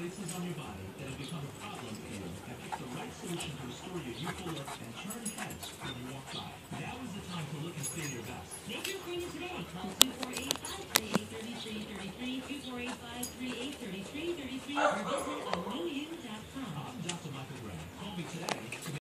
places on your body that have become a problem for you. I picked the right solution to restore your youthful look and turn heads when you walk by. Now is the time to look and feel your best. Make your appointment today. Call 2485-3833, 2485-3833, or visit aluyu.com. I'm Dr. Michael Gray. Call me today.